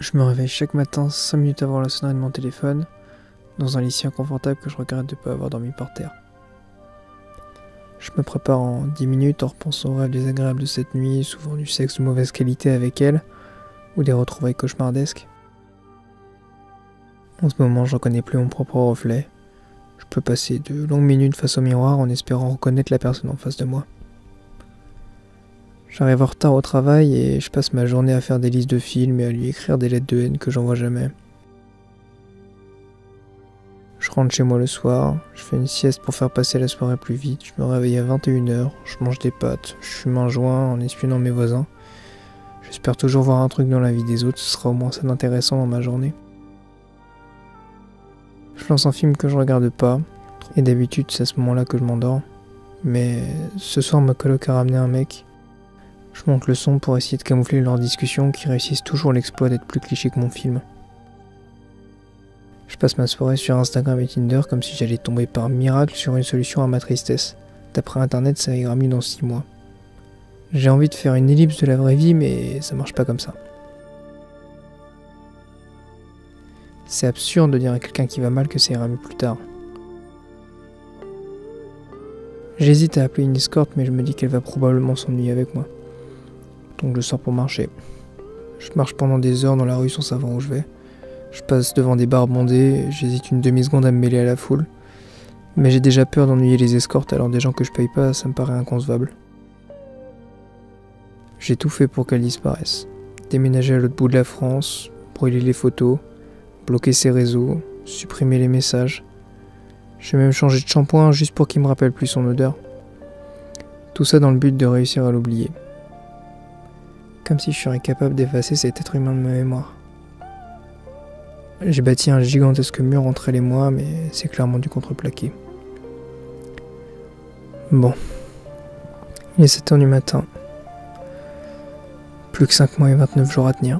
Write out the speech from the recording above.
Je me réveille chaque matin 5 minutes avant la sonnerie de mon téléphone, dans un lit si inconfortable que je regrette de ne pas avoir dormi par terre. Je me prépare en 10 minutes en repensant aux rêves désagréables de cette nuit, souvent du sexe de mauvaise qualité avec elle, ou des retrouvailles cauchemardesques. En ce moment, je reconnais plus mon propre reflet. Je peux passer de longues minutes face au miroir en espérant reconnaître la personne en face de moi. J'arrive en retard au travail et je passe ma journée à faire des listes de films et à lui écrire des lettres de haine que j'envoie jamais. Je rentre chez moi le soir, je fais une sieste pour faire passer la soirée plus vite, je me réveille à 21h, je mange des pâtes, je fume un joint en espionnant mes voisins. J'espère toujours voir un truc dans la vie des autres, ce sera au moins ça d'intéressant dans ma journée. Je lance un film que je regarde pas, et d'habitude c'est à ce moment-là que je m'endors. Mais ce soir ma coloc a ramené un mec je monte le son pour essayer de camoufler leurs discussions qui réussissent toujours l'exploit d'être plus cliché que mon film. Je passe ma soirée sur Instagram et Tinder comme si j'allais tomber par miracle sur une solution à ma tristesse. D'après internet, ça ira mieux dans 6 mois. J'ai envie de faire une ellipse de la vraie vie, mais ça marche pas comme ça. C'est absurde de dire à quelqu'un qui va mal que ça ira mieux plus tard. J'hésite à appeler une escorte, mais je me dis qu'elle va probablement s'ennuyer avec moi donc je sors pour marcher. Je marche pendant des heures dans la rue sans savoir où je vais. Je passe devant des bars bondés, j'hésite une demi-seconde à me mêler à la foule. Mais j'ai déjà peur d'ennuyer les escortes, alors des gens que je paye pas, ça me paraît inconcevable. J'ai tout fait pour qu'elle disparaisse. Déménager à l'autre bout de la France, brûler les photos, bloquer ses réseaux, supprimer les messages. J'ai même changé de shampoing juste pour qu'il me rappelle plus son odeur. Tout ça dans le but de réussir à l'oublier comme si je serais capable d'effacer cet être humain de ma mémoire. J'ai bâti un gigantesque mur entre elle et moi, mais c'est clairement du contreplaqué. Bon. Il est 7h du matin. Plus que 5 mois et 29 jours à tenir.